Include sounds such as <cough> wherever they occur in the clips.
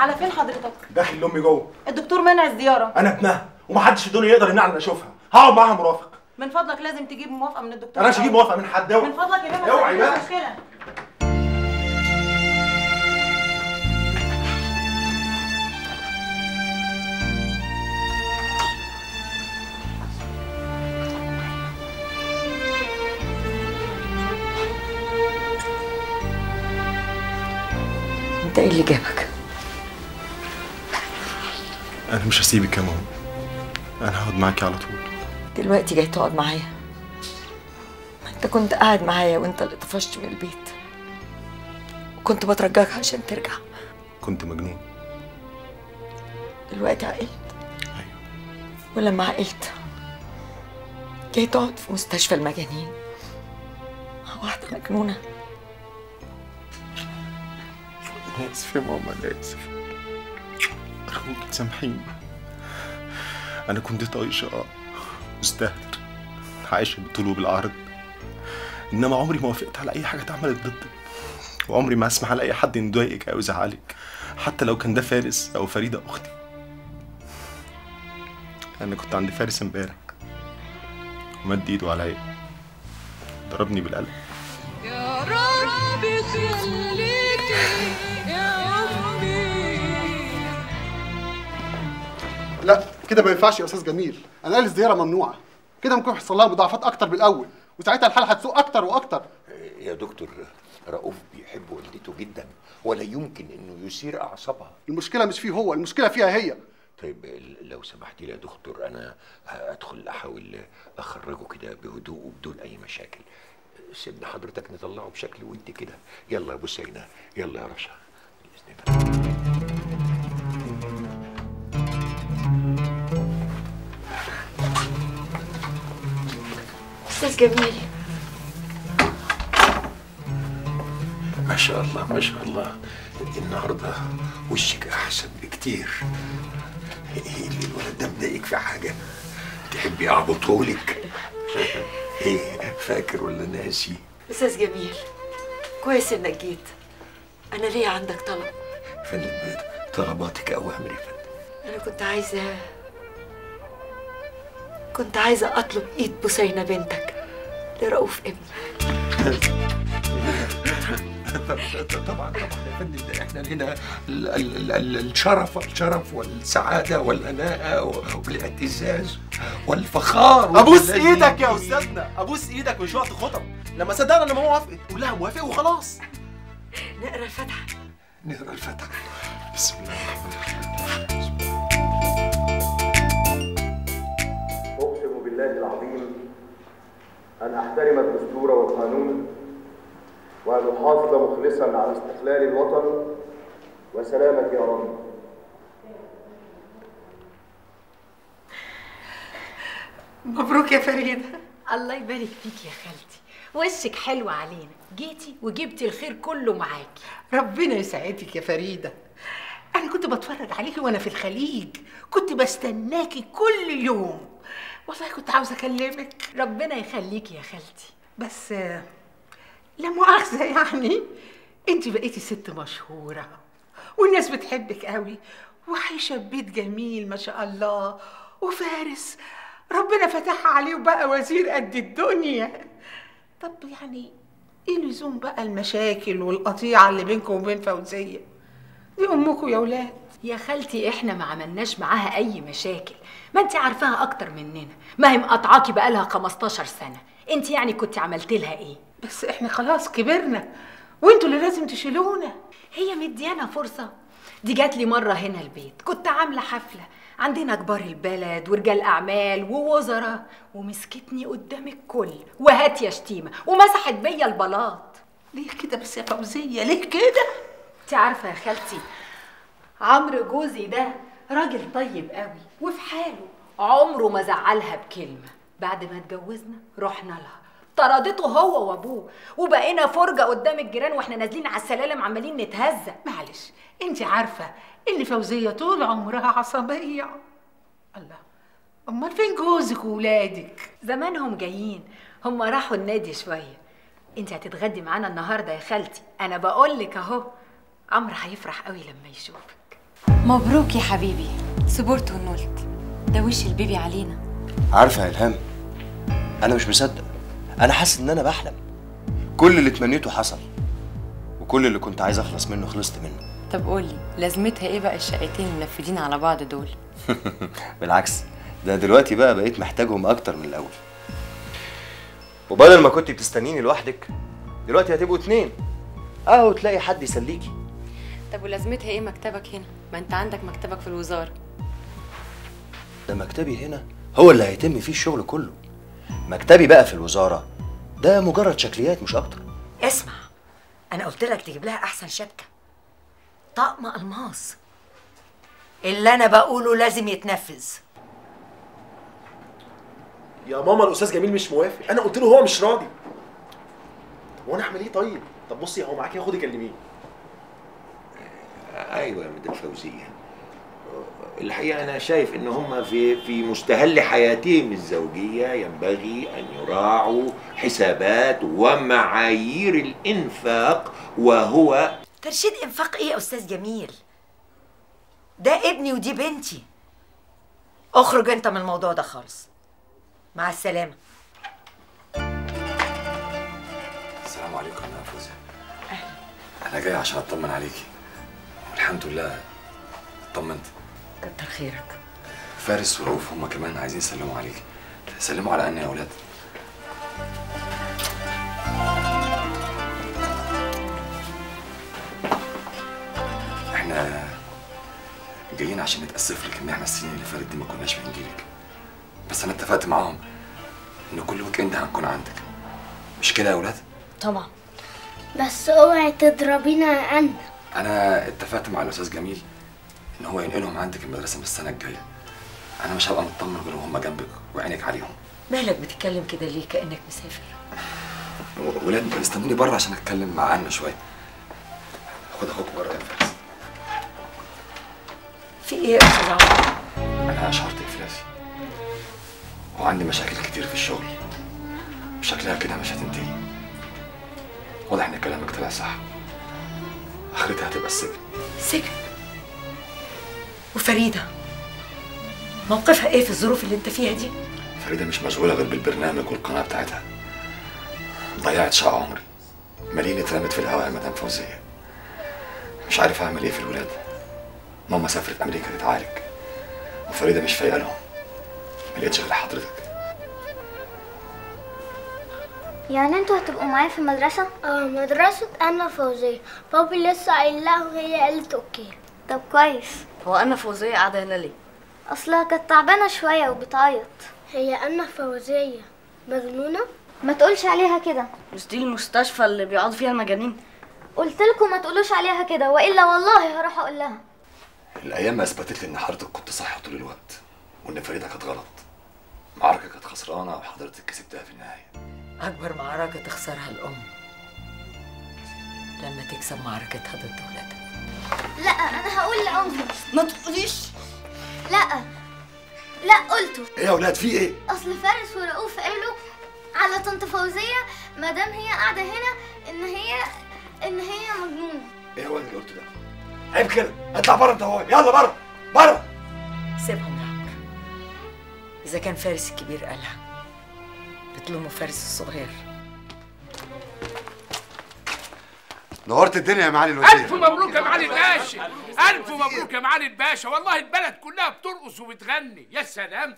على فين حضرتك؟ داخل لأمي جوه. الدكتور منع الزيارة. أنا ابنها ومحدش في الدنيا يقدر يمنعني إن أشوفها. هقعد معاها مرافق. من فضلك لازم تجيب موافقة من الدكتور. أنا مش هجيب موافقة من حد. أوعي. من فضلك يا بابا أوعي بقى مشكلة. انت إيه اللي جابك؟ أنا مش هسيبك يا ماما. أنا هقعد معاكي على طول. دلوقتي جاي تقعد معايا. ما أنت كنت قاعد معايا وأنت اللي طفشت من البيت. وكنت بترجاك عشان ترجع. كنت مجنون. دلوقتي عقلت؟ أيوه. ولما عقلت جاي تقعد في مستشفى المجانين. مع واحدة مجنونة. أنا اسف يا ماما أنا اسف ارجوك تسامحيني أنا كنت طايشة آه مستهتر عايش بالطول وبالعرض إنما عمري ما وافقت على أي حاجة اتعملت ضدي. وعمري ما اسمح لأي حد انه يضايقك أو يزعلك حتى لو كان ده فارس أو فريدة أختي. أنا كنت عند فارس امبارح ومد إيده عليا. ضربني بالقلم. يا ربي خليكي كده ما ينفعش يا أستاذ جميل. أنا قال الزيارة ممنوعة. كده ممكن يحصل لها مضاعفات أكتر من الأول وساعتها الحالة هتسوء أكتر وأكتر. يا دكتور رؤوف بيحب والدته جدا ولا يمكن إنه يثير أعصابها؟ المشكلة مش فيه هو المشكلة فيها هي. طيب لو سمحتي لي يا دكتور أنا هدخل أحاول أخرجه كده بهدوء وبدون أي مشاكل. سيبنا حضرتك نطلعه بشكل ودي كده. يلا يا بوسينة يلا يا رشا. بإذن الله. أستاذ جميل. ما شاء الله ما شاء الله. النهارده وشك أحسن بكتير. إيه اللي الولد ده مضايقك في حاجة؟ تحبي أعبطهولك؟ إيه فاكر ولا ناسي؟ أستاذ جميل كويس إنك جيت. أنا ليا عندك طلب. فندم طلباتك اوامر يا فندم. أنا كنت عايزة كنت عايزة أطلب إيد بوسينة بنتك. لرؤوف ابني طبعا طبعا يا فندم ده إحنا هنا ال- ال- ال- الشرف الشرف والسعادة والهناء والاعتزاز والفخار أبوس إيدك يا أستاذنا أبوس إيدك مش وقت خطب. لما صدقنا إن ماما وافقت قول لها موافق وخلاص. نقرأ الفاتحة. نقرأ الفاتحة. بسم الله الرحمن الرحيم. أن أحترم الدستور والقانون وأن أحافظ مخلصا على استقلال الوطن وسلامة أراضيه مبروك يا فريدة. الله يبارك فيك يا خالتي. وشك حلو علينا. جيتي وجبتي الخير كله معاكي. ربنا يسعدك يا فريدة. أنا كنت بتفرج عليكي وأنا في الخليج. كنت بستناكي كل يوم. والله كنت عاوزة أكلمك. ربنا يخليكي يا خالتي. بس لا مؤاخذة يعني. أنت بقيتي ست مشهورة والناس بتحبك قوي وعايشة في بيت جميل ما شاء الله وفارس ربنا فتحها عليه وبقى وزير قد الدنيا. طب يعني إيه لزوم بقى المشاكل والقطيعة اللي بينكم وبين فوزية؟ دي أمكم يا ولاد يا خالتي إحنا ما عملناش معاها أي مشاكل. ما انت عارفاها أكتر مننا. ما هي مقاطعاكي بقالها 15 سنة. انت يعني كنت عملت لها إيه؟ بس إحنا خلاص كبرنا. وأنتوا اللي لازم تشيلونا. هي مديانا فرصة. دي جات لي مرة هنا البيت. كنت عاملة حفلة. عندنا كبار البلد ورجال أعمال ووزراء. ومسكتني قدام الكل. وهات يا شتيمة. ومسحت بيا البلاط. ليه كده بس يا فوزية ليه كده؟ انت عارفة يا خالتي عمرو جوزي ده راجل طيب قوي وفي حاله عمره ما زعلها بكلمة. بعد ما اتجوزنا رحنا لها طردته هو وابوه وبقينا فرجة قدام الجيران وإحنا نازلين على السلالم عمالين نتهزق. معلش انت عارفة ان فوزية طول عمرها عصبية. الله امال فين جوزك وولادك؟ زمانهم جايين هم راحوا النادي شوية. انت هتتغدي معانا النهارده يا خالتي. أنا بقول لك اهو عمرو هيفرح قوي لما يشوفك. مبروك يا حبيبي. صبرت ونولت ده وش البيبي علينا. عارفه يا إلهام أنا مش مصدق. أنا حاسس إن أنا بحلم. كل اللي تمنيته حصل وكل اللي كنت عايز أخلص منه خلصت منه. طب قولي لازمتها إيه بقى الشقتين المنفذين على بعض دول؟ <laughs> بالعكس ده دلوقتي بقى بقيت محتاجهم أكتر من الأول. وبدل ما كنت بتستنيني لوحدك دلوقتي هتبقوا اتنين. أهو تلاقي حد يسليكي. طب ولازمتها إيه مكتبك هنا؟ ما انت عندك مكتبك في الوزارة. ده مكتبي هنا هو اللي هيتم فيه الشغل كله. مكتبي بقى في الوزارة ده مجرد شكليات مش أكتر. اسمع أنا قلت لك تجيب لها أحسن شبكة. طقم ألماس. اللي أنا بقوله لازم يتنفذ. يا ماما الأستاذ جميل مش موافق. أنا قلت له هو مش راضي. طب وأنا اعمل إيه طيب؟ طب بصي هو معاكي خدي كلميه أيوه يا مدام فوزية. الحقيقة أنا شايف إن هم في في مستهل حياتهم الزوجية ينبغي أن يراعوا حسابات ومعايير الإنفاق وهو ترشيد إنفاق إيه يا أستاذ جميل؟ ده ابني ودي بنتي. اخرج أنت من الموضوع ده خالص. مع السلامة. السلام عليكم يا فوزي أنا جاي عشان أطمن عليكي. والحمد لله. اطمنت كتر خيرك. فارس ورؤوف هما كمان عايزين يسلموا عليكي سلموا على أني يا أولاد. إحنا جايين عشان نتأسف لك إن إحنا السنين اللي فاتت دي ما كناش بنجيلك بس أنا اتفقت معاهم إن كل weekend هنكون عندك. مش كده يا أولاد؟ طبعا. بس اوعي تضربينا عنا أنا اتفقت مع الأستاذ جميل إن هو ينقلهم عندك المدرسة من السنة الجاية. أنا مش هبقى مطمن غير وهم جنبك وعينك عليهم. مالك بتتكلم كده ليه كأنك مسافر؟ <laughs> ولاد استنوني بره عشان أتكلم مع عنا شوية. خد أخوك بره يا فارس. في إيه يا أستاذ عمرو؟ أنا شهرت افلاسي وعندي مشاكل كتير في الشغل. شكلها كده مش هتنتهي. واضح إن كلامك طلع صح. آخرتها هتبقى السجن. سجن؟ وفريدة موقفها إيه في الظروف اللي أنت فيها دي؟ فريدة مش مشغولة غير بالبرنامج والقناة بتاعتها. ضيعت شقة عمري. مالين اترمت في الهواء يا مدام فوزية. مش عارف أعمل إيه في الولاد ماما سافرت أمريكا تتعالج. وفريدة مش فايقة لهم. ما لقيتش غير حضرتك. يعني أنتوا هتبقوا معايا في المدرسة؟ آه مدرسة أنا فوزية. بابي لسه قايل لها وهي قالت أوكي. طب كويس. هو أنا فوزية قاعدة هنا ليه؟ أصلها كانت تعبانة شوية وبتعيط. هي أنا فوزية. مجنونة؟ ما تقولش عليها كده. مش دي المستشفى اللي بيقعدوا فيها المجانين؟ قلت لكم ما تقولوش عليها كده وإلا والله هروح أقول لها. الأيام أثبتت لي إن حضرتك كنت صح طول الوقت وإن فريده كانت غلط. معركة كانت خسرانة وحضرتك كسبتها في النهاية. أكبر معركة تخسرها الأم. لما تكسب معركتها ضد ولادها لا أنا هقول لأمي. ما تقوليش. لا لا قلته إيه يا أولاد في إيه؟ أصل فارس ورؤوف قالوا على طنط فوزية ما دام هي قاعدة هنا إن هي إن هي مجنونة. إيه هو اللي قلته ده؟ عيب كده. اطلع بره أنت هو يلا بره بره. سيبهم يا عمرو إذا كان فارس الكبير قالها. بتلوموا فارس الصغير. نورت الدنيا يا معالي الوزير. ألف مبروك يا معالي الباشا. ألف مبروك يا معالي الباشا. والله البلد كلها بترقص وبتغني. يا سلام.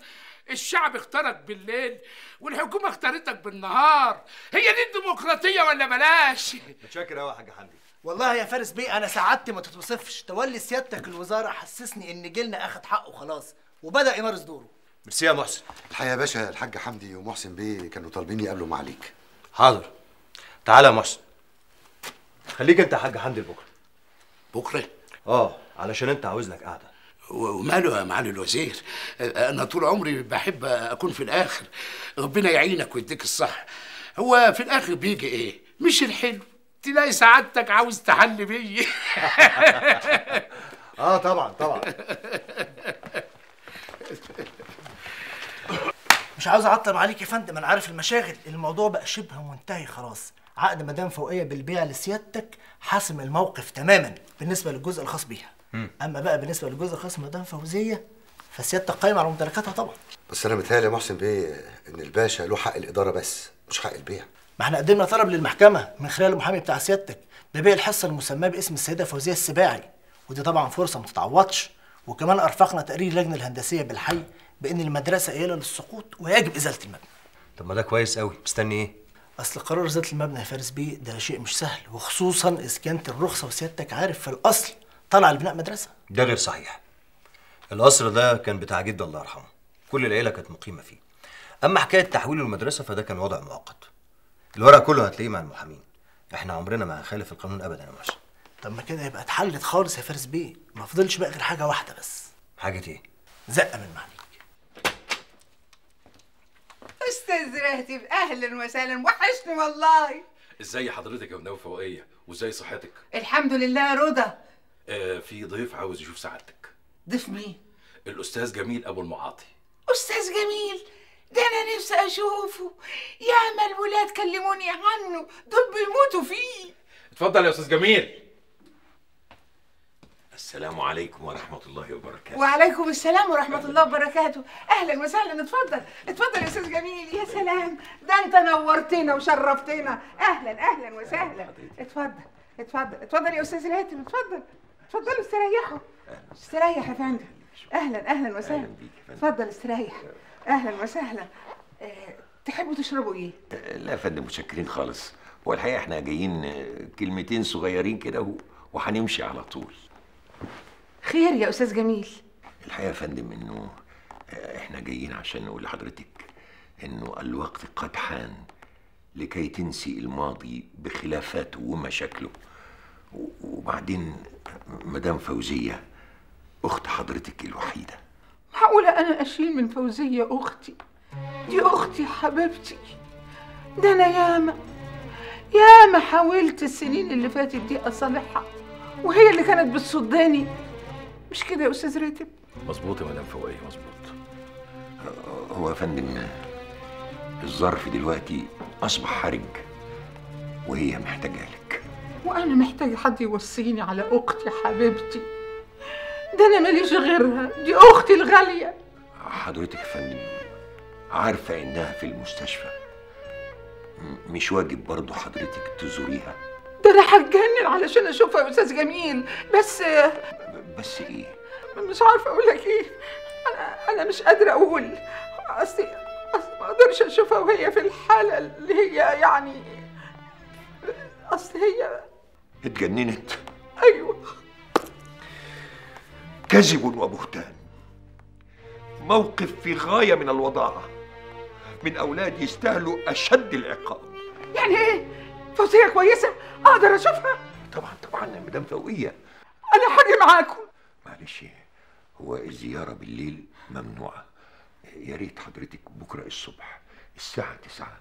الشعب اختارك بالليل والحكومة اختارتك بالنهار. هي دي الديمقراطية ولا بلاش؟ متشكر قوي يا حاج حمدي. والله يا فارس بيه أنا سعادتي ما تتوصفش. تولي سيادتك الوزارة حسسني إن جيلنا أخد حقه خلاص وبدأ يمارس دوره. ميرسي يا محسن. الحقيقة يا باشا الحاج حمدي ومحسن بيه كانوا طالبين يقابلوا معاليك حاضر. تعالى يا محسن. خليك انت يا حاج حمدي لبكرة. بكرة؟ آه علشان انت عاوز لك قعده وماله يا معالي الوزير؟ أنا طول عمري بحب اكون في الآخر. ربنا يعينك ويديك الصح هو في الآخر بيجي إيه؟ مش الحلو. تلاقي سعادتك عاوز تحل بيه. <laughs> آه طبعا طبعا. مش عاوز اعطل عليك يا فندم أنا عارف المشاغل. الموضوع بقى شبه منتهي خلاص. عقد مدام فوقية بالبيع لسيادتك حاسم الموقف تماما بالنسبة للجزء الخاص بيها. أما بقى بالنسبة لجزء خاص مدام فوزية فسيادتك قايم على ممتلكاتها طبعا. بس أنا متهيألي يا محسن بيه إن الباشا له حق الإدارة بس مش حق البيع. ما إحنا قدمنا طلب للمحكمة من خلال المحامي بتاع سيادتك ببيع الحصة المسماة باسم السيدة فوزية السباعي. ودي طبعا فرصة ما تتعوضش. وكمان أرفقنا تقرير اللجنه الهندسية بالحي بأن المدرسة قايله للسقوط ويجب إزالة المبنى. طب ما ده كويس قوي مستني إيه؟ أصل قرار إزالة المبنى يا فارس بيه ده شيء مش سهل وخصوصا إذا كانت الرخصة وسيادتك عارف في الأصل طالعة لبناء مدرسة. ده غير صحيح. القصر ده كان بتاع جدي الله يرحمه. كل العيلة كانت مقيمة فيه. أما حكاية تحويل المدرسة فده كان وضع مؤقت. الورق كله هتلاقيه مع المحامين. إحنا عمرنا ما هنخالف القانون ابدا يا محسن طب ما كده يبقى اتحلت خالص يا فارس بيه. ما فضلش بقى غير حاجة واحدة بس. حاجة إيه؟ زقة من معنى. أستاذ راتب أهلا وسهلا وحشني والله. إزاي حضرتك يا مناوي فوقية؟ وإزاي صحتك؟ الحمد لله يا رضا. آه في ضيف عاوز يشوف سعادتك. ضيف مين؟ الأستاذ جميل أبو المعاطي. أستاذ جميل ده أنا نفسي أشوفه. ياما الولاد كلموني عنه دول بيموتوا فيه. اتفضل يا أستاذ جميل. السلام عليكم ورحمة الله وبركاته. وعليكم السلام ورحمة الله وبركاته. أهلا وسهلا. اتفضل. اتفضل يا أستاذ جميل. يا سلام. ده أنت نورتنا وشرفتنا. أهلا أهلا وسهلا. اتفضل اتفضل اتفضل يا أستاذ راتب اتفضل. اتفضلوا استريحوا استريح يا فندم. أهلا أهلا وسهلا. اتفضل استريح. أهلا وسهلا. أه تحبوا تشربوا إيه؟ لا يا فندم متشكرين خالص. هو الحقيقة إحنا جايين آه، كلمتين صغيرين كده وهنمشي على طول. خير يا أستاذ جميل. الحقيقة يا فندم إنه آه، إحنا جايين عشان نقول لحضرتك إنه الوقت قد حان لكي تنسي الماضي بخلافاته ومشاكله. وبعدين مدام فوزية أخت حضرتك الوحيدة. معقولة أنا أشيل من فوزية أختي؟ دي أختي حبيبتي. ده أنا ياما ياما حاولت السنين اللي فاتت دي أصالحها وهي اللي كانت بتصدني. مش كده يا أستاذ راتب؟ مظبوط يا مدام فوقية مظبوط. هو يا فندم الظرف دلوقتي أصبح حرج وهي محتاجة لك. وأنا محتاجة حد يوصيني على أختي حبيبتي. ده أنا ماليش غيرها دي أختي الغالية. حضرتك يا فندم عارفة إنها في المستشفى. مش واجب برضه حضرتك تزوريها. ده أنا هتجنن علشان أشوفها يا أستاذ جميل بس بس إيه؟ مش عارفة أقول لك إيه. أنا أنا مش قادرة أقول. أصلي أصلي ما أقدرش أشوفها وهي في الحالة اللي هي يعني أصل هي اتجننت. أيوه. كذب وبهتان. موقف في غاية من الوضاعة. من أولاد يستاهلوا أشد العقاب. يعني إيه؟ فوزية كويسة؟ أقدر أشوفها؟ طبعا طبعا مدام فوقية. أنا هاجي معاكم. معلش هو الزيارة بالليل ممنوعة. يا ريت حضرتك بكرة الصبح الساعة تسعة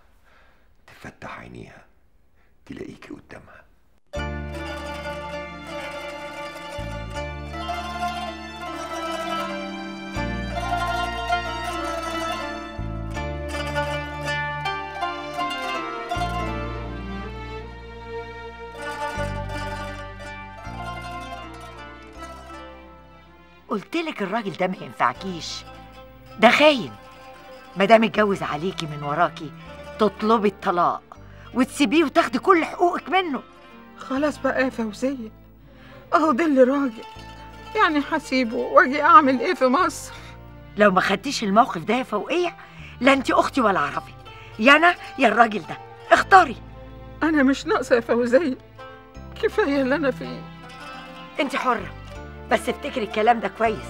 تفتح عينيها تلاقيكي قدامها. قلت لك الراجل ده ما ينفعكيش. ده خاين. ما دام اتجوز عليكي من وراكي تطلبي الطلاق وتسيبيه وتاخدي كل حقوقك منه. خلاص بقى يا فوزية. أهو ده اللي راجل. يعني هسيبه وأجي أعمل إيه في مصر؟ لو ما خدتيش الموقف ده يا فوقية لا أنت أختي ولا اعرفك يا أنا يا الراجل ده. اختاري. أنا مش ناقصة يا فوزية. كفاية اللي أنا فيه. أنت حرة. بس افتكري الكلام ده كويس.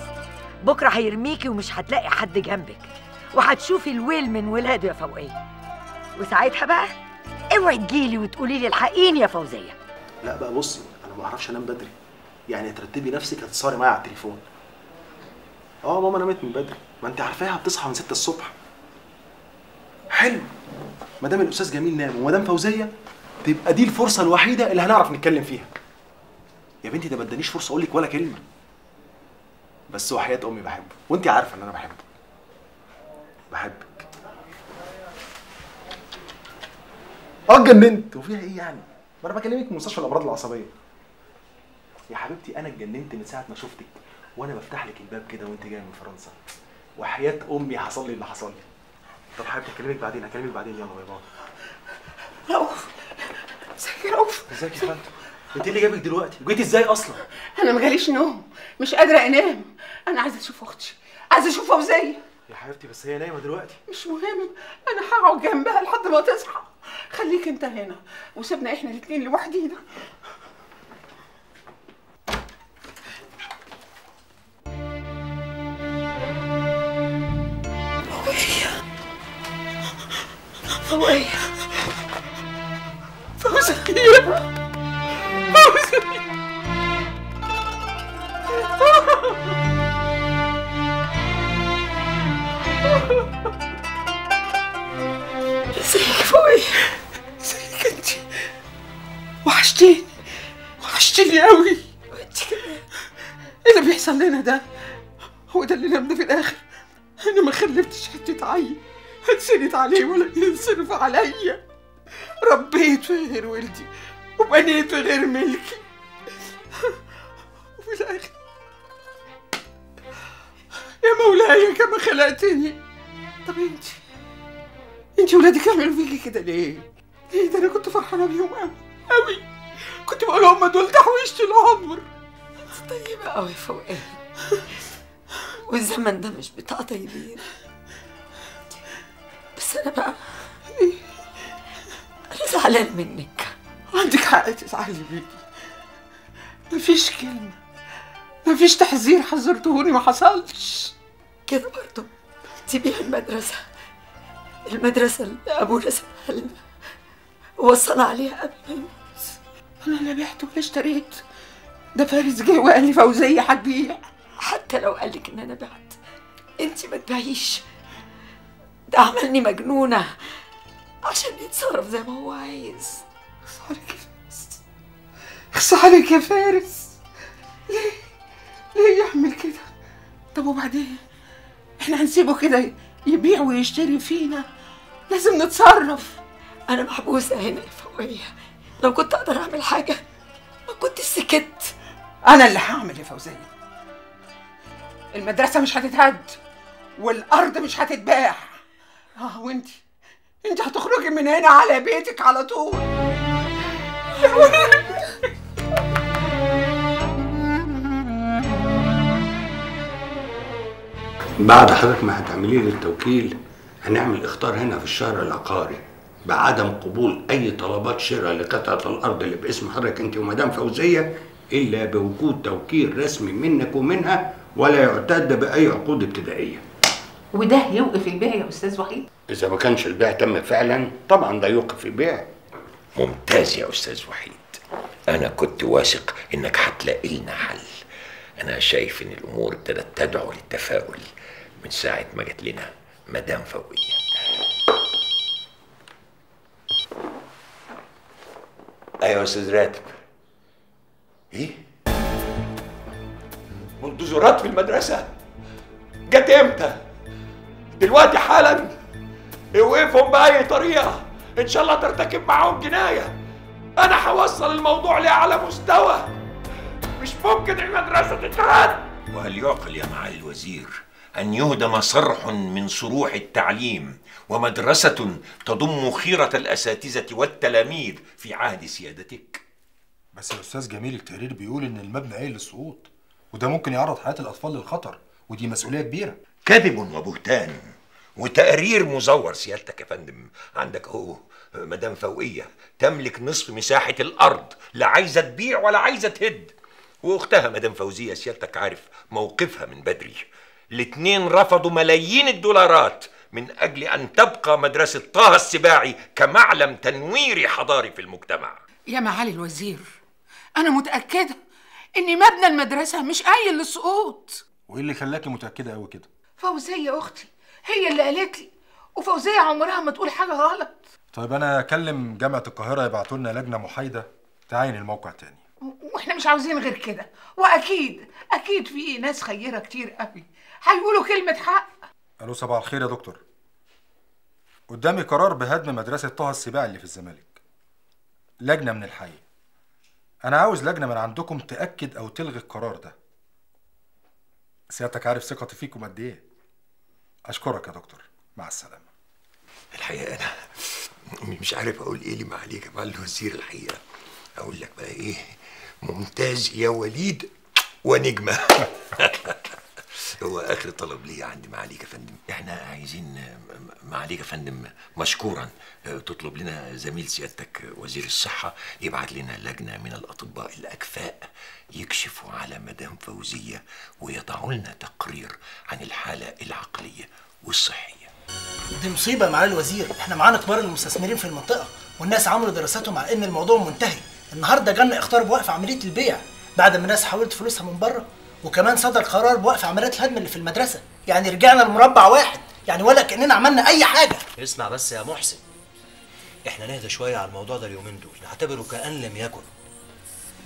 بكرة هيرميكي ومش هتلاقي حد جنبك. وهتشوفي الويل من ولاده يا فوقية. وساعتها بقى اوعي تجيلي وتقولي لي الحقيني يا فوزية. لا بقى بصي أنا ما بعرفش أنام بدري. يعني ترتبي نفسك هتتصاري معايا على التليفون. آه ماما نامت من بدري. ما أنت عارفاها بتصحى من 6 الصبح. حلو. ما دام الأستاذ جميل نام ومدام فوزية تبقى دي الفرصة الوحيدة اللي هنعرف نتكلم فيها. يا بنتي ده ما ادانيش فرصة أقول لك ولا كلمة. بس وحياه أمي بحبه. وانت عارفة إن أنا بحبه. بحبك. آه اتجننت. وفيها إيه يعني؟ ما أنا بكلمك من مستشفى الأمراض العصبية. يا حبيبتي أنا اتجننت من ساعة ما شفتك وأنا بفتح لك الباب كده وانت جاية من فرنسا. وحياة أمي حصل لي اللي حصل لي. طب حبيبتي أكلمك بعدين أكلمك بعدين. يلا bye bye. رؤوف. ازيك يا رؤوف. إزيك يا خالتو انت اللي جابك دلوقتي؟ وجيتي إزاي أصلا؟ أنا ما جاليش نوم مش قادرة انام. أنا عايزة أشوف أختي عايزة أشوف فوزيه يا حبيبتي بس هي نايمة دلوقتي. مش مهم أنا هقعد جنبها لحد ما تصحى. خليك انت هنا وسيبنا إحنا الاثنين لوحدينا. فوقية فوزية فوزية ازيك فوقية ازيك انت وحشتيني. وحشتيني قوي وانت كمان إيه اللي بيحصل لنا ده هو ده اللي نمنا في الآخر. أنا ما خلفتش حتة عيل هتسند عليه ولا ينصرف عليا. ربيت في غير ولدي وبنيت في غير ملكي. وفي الآخر يا مولاي كما خلقتني طب انت أنت ولادك عملوا فيكي كده ليه؟ ليه؟ ده أنا كنت فرحانة بيهم قوي قوي كنت بقول هم دول تحويشة العمر. انت طيبة قوي فوقية والزمن ده مش بتاع طيبين. بس أنا بقى أنا زعلان منك. عندك حق تزعلي بيكي مفيش كلمة. مفيش تحذير حذرتهوني ما حصلش. كده برضه تبيع المدرسة. المدرسة اللي أبونا سابها لنا ووصانا عليها قبل ما يموت أنا لا بعت ولا اشتريت ده فارس جه وقال لي فوزية هتبيع حتى لو قالك إن أنا بعت. أنت ما تبيعيش ده عملني مجنونة. عشان يتصرف زي ما هو عايز. اخص عليك يا فارس. ليه؟ ليه يعمل كده؟ طب وبعدين؟ إحنا هنسيبه كده يبيع ويشتري فينا. لازم نتصرف. أنا محبوسة هنا يا فوقية لو كنت أقدر أعمل حاجة ما كنت سكت. أنا اللي هعمل يا فوزية. المدرسة مش هتتهد والأرض مش هتتباع. آه وانت انت هتخرجي من هنا على بيتك على طول. بعد حضرتك ما هتعملي لي التوكيل هنعمل اختار هنا في الشهر العقاري بعدم قبول أي طلبات شراء لقطعة الأرض اللي باسم حضرتك أنت ومدام فوزية إلا بوجود توكيل رسمي منك ومنها ولا يعتد بأي عقود ابتدائية. وده يوقف البيع يا أستاذ وحيد؟ إذا ما كانش البيع تم فعلا طبعا ده يوقف البيع. ممتاز يا أستاذ وحيد. أنا كنت واثق إنك هتلاقي لنا حل. أنا شايف إن الأمور ابتدت تدعو للتفاؤل. من ساعة ما جت لنا مدام فوقية. أيوه يا أستاذ راتب. إيه؟ منذ في المدرسة. جت إمتى؟ دلوقتي حالا. اوقفهم بأي طريقة. إن شاء الله ترتكب معاهم جناية. أنا هوصل الموضوع لأعلى مستوى. مش ممكن المدرسة تتهد وهل يعقل يا معالي الوزير أن يهدم صرح من صروح التعليم ومدرسة تضم خيرة الأساتذة والتلاميذ في عهد سيادتك؟ بس يا أستاذ جميل التقرير بيقول إن المبنى قايل للسقوط وده ممكن يعرض حياة الأطفال للخطر ودي مسؤولية كبيرة. كذب وبهتان وتقرير مزور. سيادتك يا فندم عندك أهو مدام فوقية تملك نصف مساحة الأرض لا عايزة تبيع ولا عايزة تهد. وأختها مدام فوزية سيادتك عارف موقفها من بدري. الاتنين رفضوا ملايين الدولارات من أجل أن تبقى مدرسة طه السباعي كمعلم تنويري حضاري في المجتمع. يا معالي الوزير أنا متأكدة إن مبنى المدرسة مش قايل للسقوط وإيه اللي خلاكي متأكدة قوي كده؟ فوزية أختي هي اللي قالت لي وفوزية عمرها ما تقول حاجة غلط. طيب أنا أكلم جامعة القاهرة يبعتوا لنا لجنة محايدة تعاين الموقع تاني. وإحنا مش عاوزين غير كده. وأكيد أكيد في ناس خيرة كتير قوي هيقولوا كلمة حق؟ ألو صباح الخير يا دكتور. قدامي قرار بهدم مدرسة طه السباعي اللي في الزمالك. لجنة من الحي. أنا عاوز لجنة من عندكم تأكد أو تلغي القرار ده. سيادتك عارف ثقتي فيكم قد إيه. أشكرك يا دكتور. مع السلامة. الحقيقة أنا مش عارف أقول إيه لي معالي جمال الوزير الحقيقة. أقول لك بقى إيه ممتاز يا وليد ونجمة. <laughs> هو آخر طلب لي عند معاليك يا فندم. إحنا عايزين معاليك يا فندم مشكورا. تطلب لنا زميل سيادتك وزير الصحة يبعت لنا لجنة من الأطباء الأكفاء يكشفوا على مدام فوزية ويضعوا لنا تقرير عن الحالة العقلية والصحية. دي مصيبة معالي الوزير. إحنا معانا كبار المستثمرين في المنطقة والناس عملوا دراساتهم على إن الموضوع منتهي. النهارده جالنا اختار بوقف عملية البيع. بعد ما الناس حولت فلوسها من بره وكمان صدر قرار بوقف عمليات الهدم اللي في المدرسة. يعني رجعنا لمربع واحد. يعني ولا كأننا عملنا أي حاجة. اسمع بس يا محسن. إحنا نهدى شوية على الموضوع ده اليومين دول. نعتبره كأن لم يكن.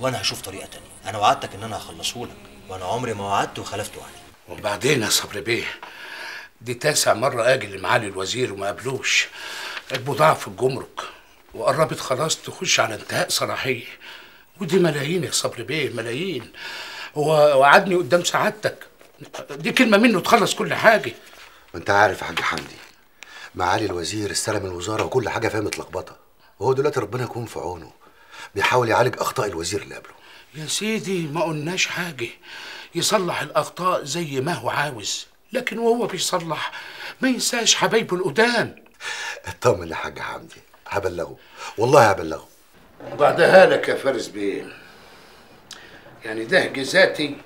وأنا هشوف طريقة تانية. أنا وعدتك إن أنا هخلصه لك. وأنا عمري ما وعدت وخلفت وعدي وبعدين يا صبري بيه دي تاسع مرة أجي لمعالي الوزير وما قابلوش البضاعة في الجمرك وقربت خلاص تخش على انتهاء صلاحية. ودي ملايين يا صبري بيه ملايين. هو وعدني قدام سعادتك. دي كلمة منه تخلص كل حاجة. وانت عارف يا حاج حمدي معالي الوزير استلم الوزارة وكل حاجة فيها متلخبطة. وهو دلوقتي ربنا يكون في عونه بيحاول يعالج أخطاء الوزير اللي قبله. يا سيدي ما قلناش حاجة. يصلح الأخطاء زي ما هو عاوز لكن وهو بيصلح. ما ينساش حبايبه القدام. اطمن يا حاج حمدي هبلغه. والله هبلغه. وبعدها لك يا فارس بيه. يعني ده جزاتي.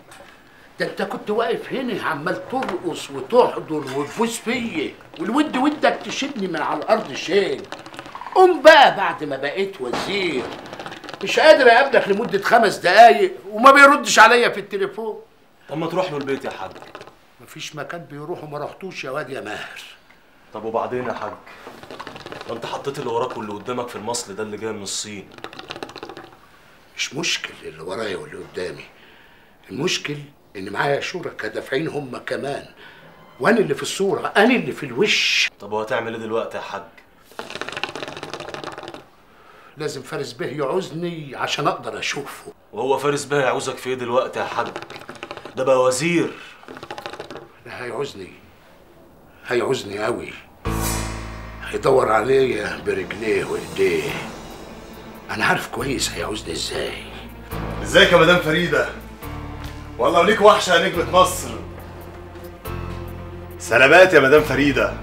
ده انت كنت واقف هنا عمال ترقص وتحضر وتفوز فيا والود ودك تشدني من على الأرض شيل قوم بقى بعد ما بقيت وزير. مش قادر أقابلك لمدة خمس دقايق وما بيردش عليا في التليفون. طب ما تروح له البيت يا حاج. مفيش مكان بيروح وما رحتوش يا واد يا ماهر. طب وبعدين يا حاج؟ ما انت حطيت اللي وراك واللي قدامك في المصل ده اللي جاي من الصين مش مشكل اللي ورايا واللي قدامي. المشكل إن معايا شركاء دافعين هم كمان. وأنا اللي في الصورة أنا اللي في الوش. طب وهتعمل إيه دلوقتي يا حاج؟ لازم فارس به يعوزني عشان أقدر أشوفه. وهو فارس بيه يعوزك في إيه دلوقتي يا حاج؟ ده بقى وزير. هيعوزني. هيعوزني قوي هيدور عليا برجليه وإيديه. أنا عارف كويس هيعوزني إزاي. إزيك يا مدام فريدة؟ والله وليك وحشة يا نجمة مصر. سلامات يا مدام فريدة.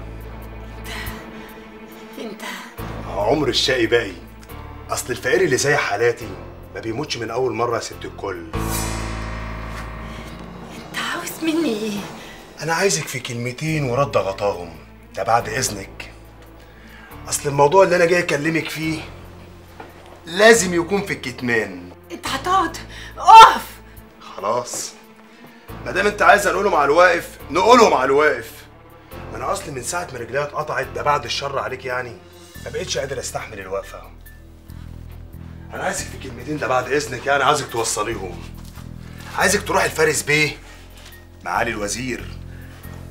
انت. عمر الشقي باقي. أصل الفقير اللي زي حالاتي ما بيموتش من أول مرة يا ست الكل. انت عاوز مني إيه؟ أنا عايزك في كلمتين ورد غطاهم. ده بعد إذنك. أصل الموضوع اللي أنا جاي أكلمك فيه لازم يكون في الكتمان. انت هتقعد. اقف. خلاص. ما دام انت عايز نقوله مع الواقف نقوله مع الواقف. ما أنا اصلي من ساعة ما رجليها اتقطعت ده بعد الشر عليك يعني. ما بقتش قادر استحمل الوقفة. أنا عايزك في كلمتين ده بعد إذنك يعني عايزك توصليهم. عايزك تروح الفارس بيه معالي الوزير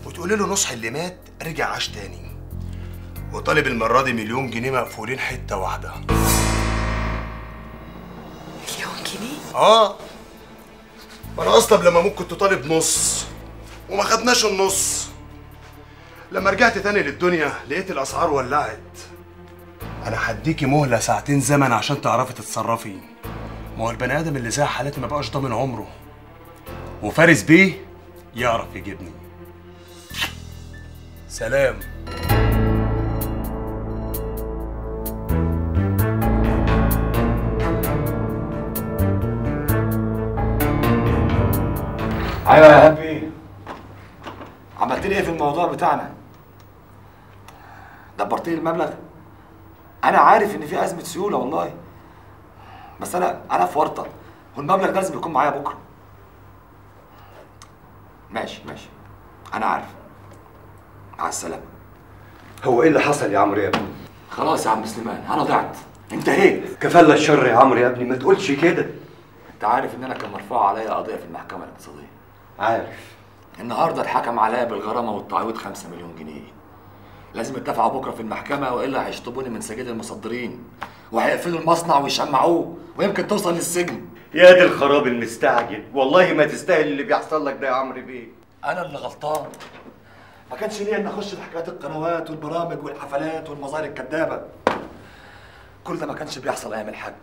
وتقولي له نصح اللي مات رجع عاش تاني. وطالب المرة دي مليون جنيه مقفولين حتة واحدة. آه. ما أنا أصلا لما ممكن طالب نص وما خدناش النص. لما رجعت تاني للدنيا لقيت الأسعار ولعت. أنا هديكي مهلة ساعتين زمن عشان تعرفي تتصرفي. ما هو البني آدم اللي زي حالتي ما بقاش ضامن عمره. وفارس بيه يعرف يجيبني. سلام. أيوه. يا هبي عملت لي إيه في الموضوع بتاعنا؟ دبرت لي المبلغ. أنا عارف إن في أزمة سيولة والله. بس أنا أنا في ورطة والمبلغ ده لازم يكون معايا بكرة. ماشي ماشي. أنا عارف. مع السلامة. هو إيه اللي حصل يا عمرو يا ابني؟ خلاص يا عم سليمان أنا ضعت. انتهيت. كفالة الشر يا عمرو يا ابني ما تقولش كده. أنت عارف إن أنا كان مرفوع عليا قضية في المحكمة الاقتصادية. عارف. النهارده اتحكم عليا بالغرامة والتعويض 5 مليون جنيه. لازم يتفقوا بكرة في المحكمة وإلا هيشطبوني من سجل المصدرين وهيقفلوا المصنع ويشمعوه ويمكن توصل للسجن. يا دي الخراب المستعجل. والله ما تستاهل اللي بيحصل لك ده يا عمرو بيه. أنا اللي غلطان. ما كانش ليا إن أخش في حكايات القنوات والبرامج والحفلات والمظاهر الكدابة. كل ده ما كانش بيحصل أيام الحاج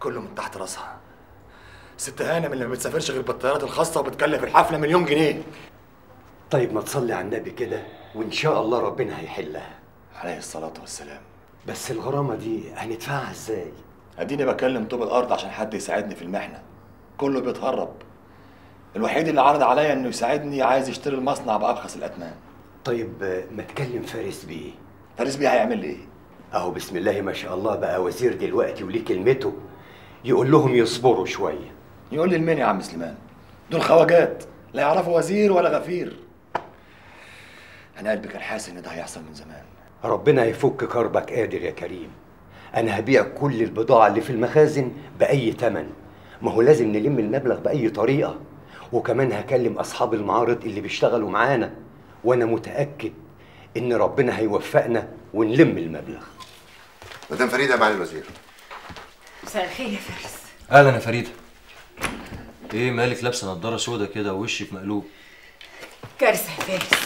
كله من تحت راسها. ست هانم اللي ما بتسافرش غير بالطيارات الخاصة وبتكلف الحفلة مليون جنيه. طيب ما تصلي على النبي كده وإن شاء الله ربنا هيحلها. عليه الصلاة والسلام. بس الغرامة دي هندفعها إزاي؟ أديني بكلم طوب الأرض عشان حد يساعدني في المحنة. كله بيتهرب. الوحيد اللي عرض عليا إنه يساعدني عايز يشتري المصنع بارخص الاثمان طيب ما تكلم فارس بيه. فارس بيه هيعمل لي إيه؟ أهو بسم الله ما شاء الله بقى وزير دلوقتي وليه كلمته. يقول لهم يصبروا شوية. يقول لي المين يا عم سليمان؟ دول خواجات لا يعرفوا وزير ولا غفير. أنا قلبي كان حاسس إن ده هيحصل من زمان. ربنا يفك كربك قادر يا كريم. أنا هبيع كل البضاعة اللي في المخازن بأي تمن. ما هو لازم نلم المبلغ بأي طريقة. وكمان هكلم أصحاب المعارض اللي بيشتغلوا معانا. وأنا متأكد إن ربنا هيوفقنا ونلم المبلغ. مدام فريدة يا معالي الوزير. مساء الخير يا فارس. أهلا يا فريدة. إيه مالك لابسه نضاره سودا كده ووشك مقلوب؟ كارثة يا فارس.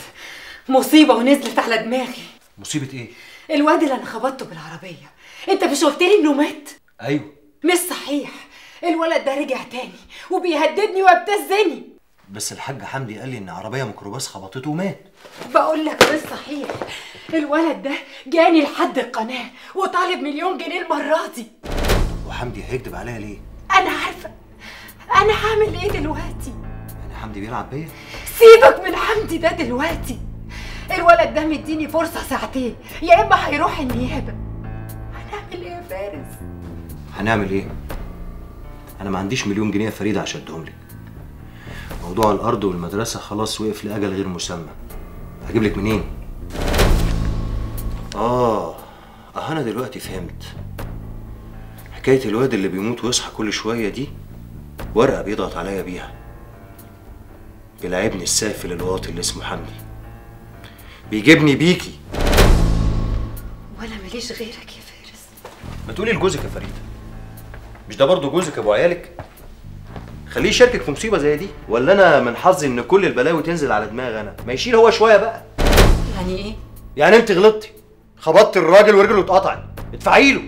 مصيبة ونزلت على دماغي. مصيبة إيه؟ الواد اللي أنا خبطته بالعربية. انت مش قلت لي انه مات؟ أيوه. مش صحيح. الولد ده رجع تاني وبيهددني ويبتزني بس الحاج حمدي قال لي ان عربية ميكروباص خبطته ومات. بقول لك مش صحيح. الولد ده جاني لحد القناة وطالب مليون جنيه المرة دي. وحمدي هيكدب عليا ليه؟ أنا عارفة. أنا هعمل إيه دلوقتي؟ يعني حمدي بيلعب بيا. سيبك من حمدي ده دلوقتي. الولد ده مديني فرصة ساعتين. يا إما هيروح النيابة. هنعمل إيه يا فارس؟ هنعمل إيه؟ أنا ما عنديش مليون جنيه فريده عشان اديهم لك. موضوع الأرض والمدرسة خلاص وقف لأجل غير مسمى. هجيب لك منين؟ آه آه أنا دلوقتي فهمت. حكاية الواد اللي بيموت ويصحى كل شوية دي ورقة بيضغط عليا بيها. بيلعبني السافل الواطي اللي اسمه حمدي. بيجيبني بيكي. ولا ماليش غيرك يا فارس. ما تقولي لجوزك يا فريده مش ده برضه جوزك أبو عيالك؟ خليه يشاركك في مصيبة زي دي. ولا أنا من حظي إن كل البلاوي تنزل على دماغي أنا؟ ما يشيل هو شوية بقى. يعني إيه؟ يعني أنت غلطتي. خبطت الراجل ورجله اتقطعت. ادفعي له.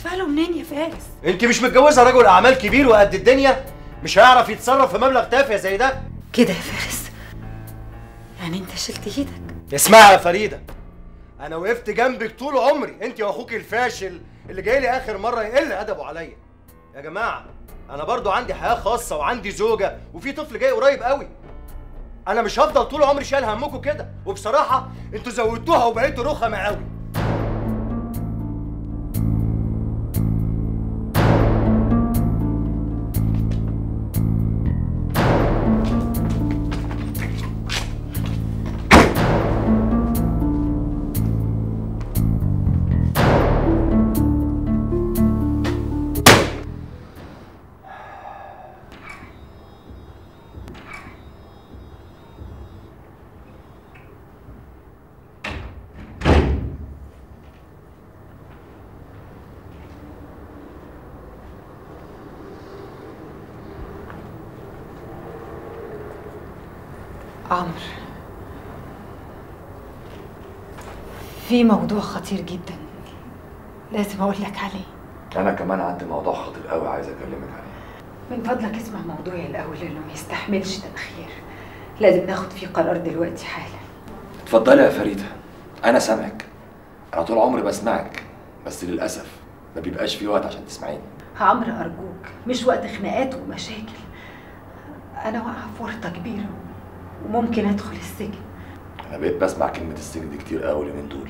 هدفع له منين يا فارس؟ انت مش متجوزة رجل أعمال كبير وقد الدنيا؟ مش هيعرف يتصرف في مبلغ تافه زي ده؟ كده يا فارس. يعني انت شلت إيدك. اسمعي يا فريدة. أنا وقفت جنبك طول عمري. انت وأخوك الفاشل اللي جاي لي آخر مرة يقل أدبه عليا. يا جماعة أنا برضو عندي حياة خاصة وعندي زوجة وفي طفل جاي قريب قوي. أنا مش هفضل طول عمري شايل همكم كده. وبصراحة أنتوا زودتوها وبقيتوا رخمة قوي. عمرو. في موضوع خطير جدا لازم أقول لك عليه. أنا كمان عندي موضوع خطير قوي عايز أكلمك عليه. من فضلك اسمع موضوعي الأول لأنه ما يستحملش تأخير. لازم ناخد فيه قرار دلوقتي حالا. اتفضلي يا فريدة. أنا سامعك. أنا طول عمري بسمعك. بس للأسف ما بيبقاش في وقت عشان تسمعيني. عمرو أرجوك مش وقت خناقات ومشاكل. أنا واقعة في ورطة كبيرة. وممكن أدخل السجن. أنا بقيت بسمع كلمة السجن دي كتير قوي اليومين دول.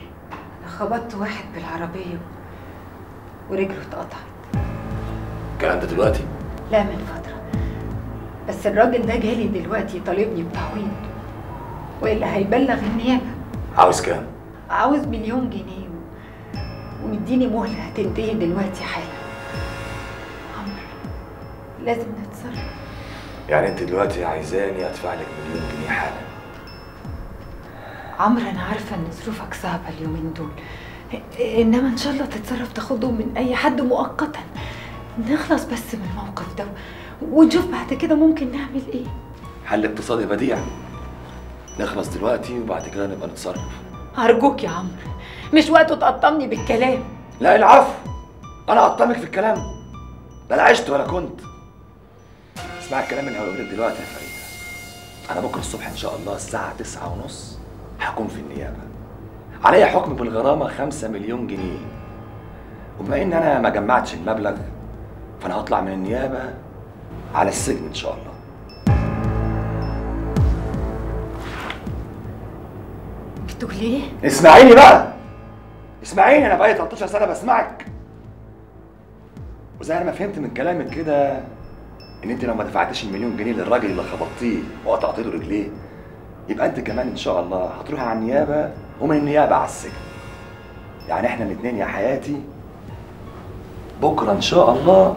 أنا خبطت واحد بالعربية ورجله اتقطعت. الكلام ده دلوقتي؟ لا من فترة. بس الراجل ده جالي دلوقتي يطالبني بتعويض وإلا هيبلغ النيابه عاوز كام؟ عاوز مليون جنيه. ومديني مهلة هتنتهي دلوقتي حالا. عمرو لازم نتصرف يعني انت دلوقتي عايزاني ادفع لك مليون جنيه حالا. عمرو أنا عارفة إن ظروفك صعبة اليومين دول. إنما إن شاء الله تتصرف تاخدهم من أي حد مؤقتا. نخلص بس من الموقف ده ونشوف بعد كده ممكن نعمل إيه. حل اقتصادي بديع. نخلص دلوقتي وبعد كده نبقى نتصرف. أرجوك يا عمرو مش وقته تقطمني بالكلام. لا العفو. أنا اقطمك في الكلام. ده لا عشت ولا كنت. اسمع الكلام اللي هقوله لك دلوقتي يا فريده أنا بكرة الصبح إن شاء الله الساعة تسعة ونص هكون في النيابة. عليا حكم بالغرامة خمسة مليون جنيه. وبما إن أنا ما جمعتش المبلغ فأنا هطلع من النيابة على السجن إن شاء الله. بتقول إيه؟ اسمعيني بقى. اسمعيني أنا بقالي 13 سنة بسمعك. وزي أنا ما فهمت من كلامك كده إن أنت لو ما دفعتش المليون جنيه للراجل اللي خبطتيه وقطعت له رجليه يبقى أنت كمان إن شاء الله هتروحي على النيابة ومن النيابة على السجن. يعني إحنا الاثنين يا حياتي بكرة إن شاء الله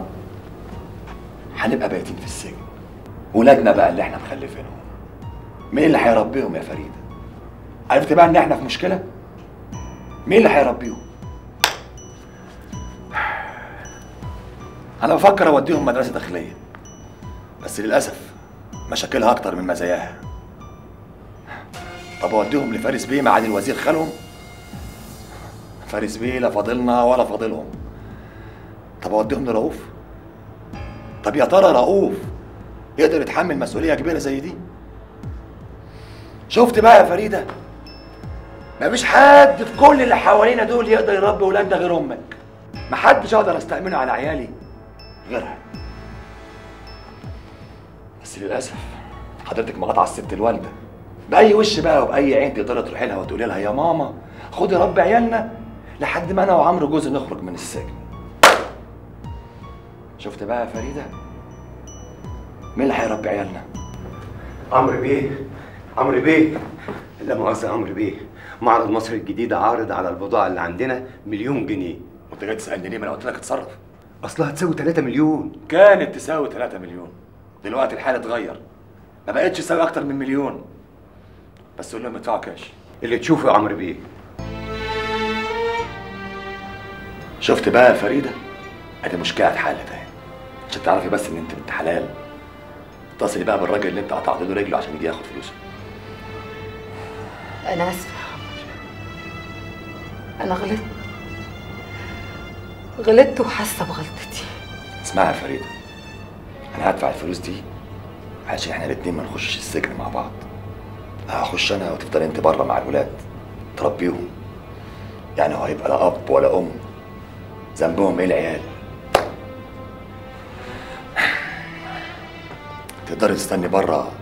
هنبقى بايتين في السجن. ولادنا بقى اللي إحنا مخلفينهم. مين اللي هيربيهم يا فريدة؟ عرفت بقى إن إحنا في مشكلة؟ مين اللي هيربيهم؟ أنا بفكر أوديهم مدرسة داخلية. بس للأسف مشاكلها أكتر من مزاياها طب أوديهم لفارس بيه معالي الوزير خالهم؟ فارس بيه لا فاضلنا ولا فاضلهم. طب أوديهم لرؤوف؟ طب يا ترى رؤوف يقدر يتحمل مسؤولية كبيرة زي دي؟ شفت بقى يا فريدة؟ مفيش حد في كل اللي حوالينا دول يقدر يربي ولادنا غير أمك. محدش أقدر أستأمنه على عيالي غيرها. بس للأسف حضرتك مقاطعه الست الوالدة. بأي وش بقى وبأي عين تقدري تروحي لها وتقولي لها يا ماما خدي ربي عيالنا لحد ما أنا وعمرو جوزي نخرج من السجن. شفت بقى يا فريدة؟ مين اللي هيربي عيالنا. عمرو بيه؟ عمرو بيه؟ لا مؤاخذة عمرو بيه. معرض مصر الجديدة عارض على البضاعة اللي عندنا مليون جنيه. وانت جاي تسألني ليه؟ ما أنا قلت لك اتصرف. أصلها تساوي 3 مليون. كانت تساوي 3 مليون. دلوقتي الحال اتغير ما بقتش تساوي أكتر من مليون. بس قول لهم ادفعوا كاش اللي تشوفه يا عمرو بيه. شفت بقى يا فريدة؟ أدي مشكلة اتحلت اهي عشان تعرفي بس إن أنت بنت حلال. اتصلي بقى بالراجل اللي أنت قطعت له رجله عشان يجي ياخد فلوسه أنا آسفة يا عمرو. أنا غلطت. غلطت وحاسة بغلطتي. اسمعي يا فريدة. أنا هدفع الفلوس دي عشان إحنا الاتنين ما نخشش السجن مع بعض. هخش أنا وتفضل أنت بره مع الولاد تربيهم. يعني هو هيبقى لا أب ولا أم. ذنبهم إيه العيال؟ تقدري تستني بره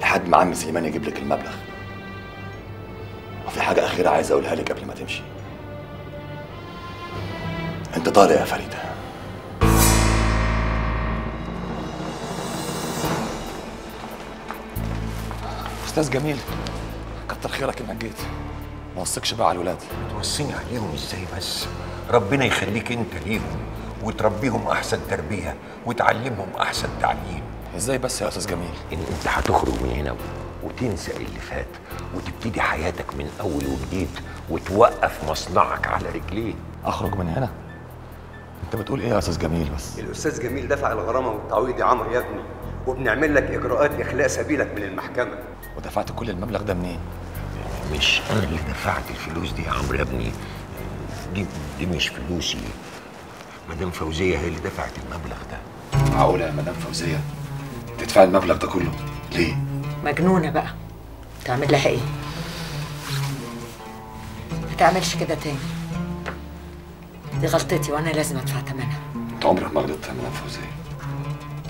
لحد ما عم سليمان يجيب لك المبلغ. وفي حاجة أخيرة عايز أقولها لك قبل ما تمشي. أنت طالع يا فريدة. أستاذ جميل كتر خيرك إنك جيت. ما وصيكش بقى على الولاد. توصيني عليهم إزاي بس؟ ربنا يخليك أنت ليهم وتربيهم أحسن تربية وتعلمهم أحسن تعليم. إزاي بس يا أستاذ جميل؟ إن أنت هتخرج من هنا وتنسى اللي فات وتبتدي حياتك من أول وجديد وتوقف مصنعك على رجليه. أخرج من هنا؟ أنت بتقول إيه يا أستاذ جميل بس؟ الأستاذ جميل دفع الغرامة والتعويض يا عمرو يا ابني وبنعمل لك إجراءات إخلاء سبيلك من المحكمة. ودفعت كل المبلغ ده منين؟ مش أنا اللي دفعت الفلوس دي يا عمرو يا ابني. دي دي مش فلوسي. مدام فوزية هي اللي دفعت المبلغ ده. معقولة يا مدام فوزية؟ تدفع المبلغ ده كله. ليه؟ مجنونة بقى. تعمل لها إيه؟ ما تعملش كده تاني. دي غلطتي وأنا لازم أدفع ثمنها أنت عمرك ما غلطت يا مدام فوزية.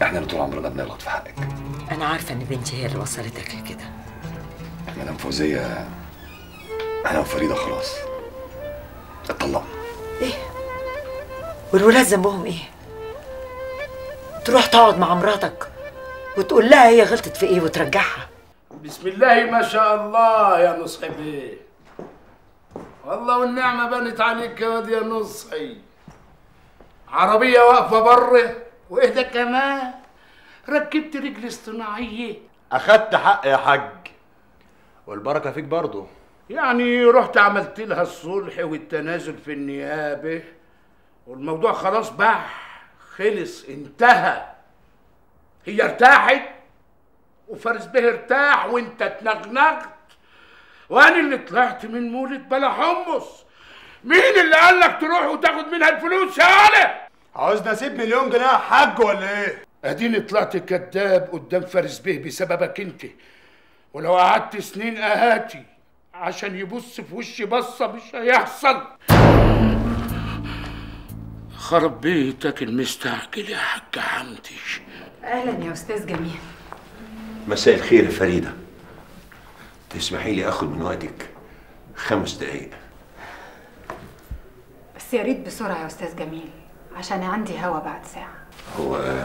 إحنا اللي طول عمرنا بنغلط في حقك. أنا عارفة إن بنتي هي اللي وصلتك لكده. مدام فوزية أنا وفريدة خلاص. اتطلقنا. إيه؟ والولاد ذنبهم إيه؟ تروح تقعد مع مراتك وتقول لها هي غلطت في إيه وترجعها. بسم الله ما شاء الله يا نصحي بيه. والله والنعمة بنت عليك يا واد يا نصحي. عربية واقفة برة وايه ده كمان ركبت رجل اصطناعية. أخدت حق يا حاج. والبركة فيك برضه. يعني رحت عملت لها الصلح والتنازل في النيابة والموضوع خلاص بح خلص انتهى. هي ارتاحت وفارس به ارتاح وانت اتنغنغت. وأنا اللي طلعت من مولد بلا حمص مين اللي قال لك تروح وتاخد منها الفلوس يا ولد عاوزني اسيب مليون جنيه يا حاج ولا إيه؟ اديني طلعت كذاب قدام فارس بيه بسببك انت. ولو قعدت سنين اهاتي عشان يبص في وشي بصة مش هيحصل. خرب بيتك المستعجل يا حاج حمدي أهلا يا أستاذ جميل. مساء الخير يا فريدة. تسمحي لي آخد من وقتك خمس دقايق. بس يا ريت بسرعة يا أستاذ جميل. عشان عندي هوا بعد ساعة. هو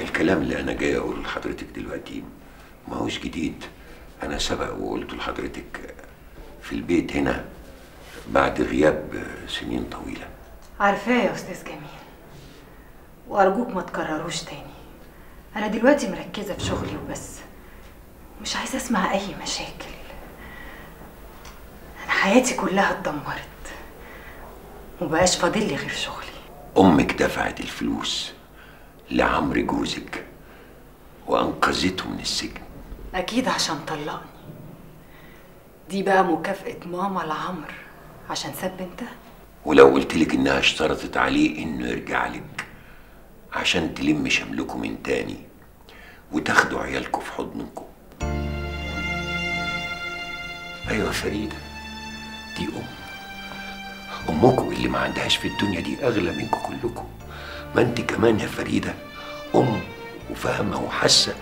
الكلام اللي أنا جاي اقوله لحضرتك دلوقتي ما هوش جديد. أنا سبق وقلته لحضرتك في البيت هنا بعد غياب سنين طويلة. عارفاه يا أستاذ جميل. وأرجوك ما تكرروش تاني. أنا دلوقتي مركزة في شغلي وبس. مش عايزة أسمع أي مشاكل. أنا حياتي كلها اتدمرت. ومبقاش فاضل لي غير شغلي. أمك دفعت الفلوس لعمرو جوزك وأنقذته من السجن. أكيد عشان طلقني. دي بقى مكافأة ماما لعمرو عشان ساب بنتها. ولو قلت لك إنها اشترطت عليه إنه يرجع لك عشان تلم شملكم من تاني وتاخدوا عيالكم في حضنكم. أيوه فريدة دي ام أمكم اللي ما عندهاش في الدنيا دي أغلى منكم كلكم. ما أنت كمان يا فريدة أم وفاهمة وحاسة.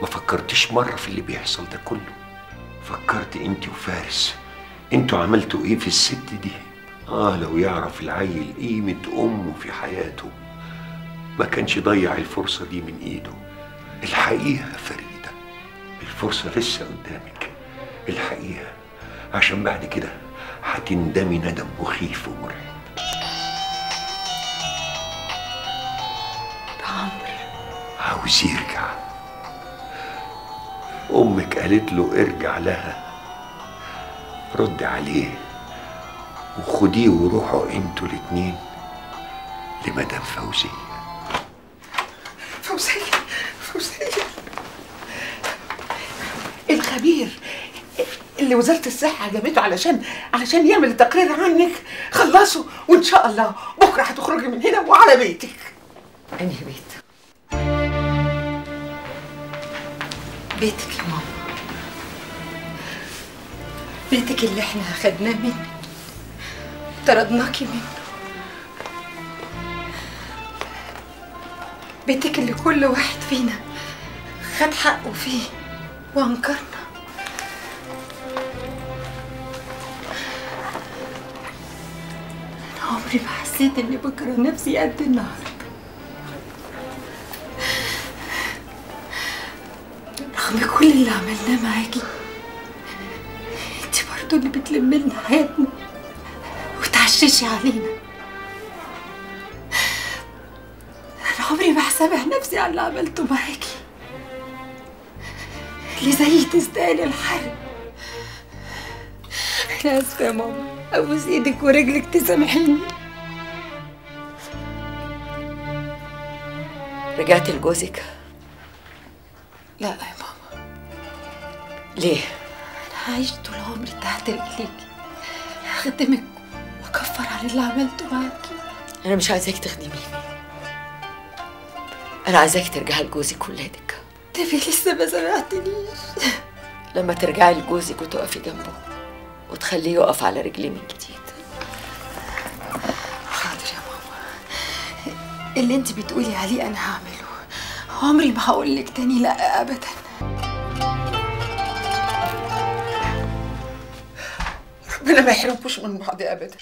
ما فكرتش مرة في اللي بيحصل ده كله؟ فكرت أنت وفارس. أنتوا عملتوا إيه في الست دي؟ آه لو يعرف العيل قيمة أمه في حياته. ما كانش ضيع الفرصة دي من إيده. الحقيقة فريدة الفرصة لسه قدامك. الحقيقة. عشان بعد كده هتندمي ندم مخيف ومرعب عاوز يرجع أمك قالت له ارجع لها. رد عليه. وخديه وروحوا أنتوا الاتنين لمدام فوزية. فوزية فوزية. الخبير. اللي وزارة الصحة جابته علشان علشان يعمل تقرير عنك. خلصوا وإن شاء الله بكرة هتخرجي من هنا وعلى بيتك. أنهي بيت؟ بيتك يا ماما. بيتك اللي إحنا خدناه منه. طردناكي منه. بيتك اللي كل واحد فينا خد حقه فيه وأنكرنا. عمري ما حسيت إني بكره نفسي قد النهارده. رغم كل اللي عملناه معاكي انتي برضه اللي بتلم لنا حياتنا وتعششي علينا. أنا عمري ما هسامح نفسي على اللي عملته معاكي. اللي زيي تستاهل الحرب. أنا أسفة يا ماما. أبوس إيدك ورجلك تسامحيني. رجعت لجوزك؟ لا يا ماما. ليه؟ أنا هعيش طول عمري تحت رجليكي. أخدمك وأكفر عن اللي عملته معاكي. أنا مش عايزاك تخدميني. أنا عايزاك ترجعي لجوزك وولادك. تبي لسه ما سمعتنيش. لما ترجعي لجوزك وتقفي جنبه وتخليه يقف على رجليه من جديد. اللي انت بتقولي عليه أنا هعمله. عمري ما هقول لك تاني لا ابدا. ربنا ما يحرمكوش من بعض ابدا.